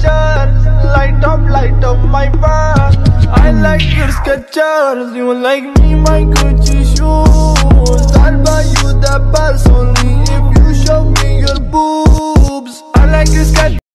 pictures Light up, light up my bar I like your Skechers. You like me, my Gucci shoes. I'll buy you the purse Only if you show me your boobs. I like your Skechers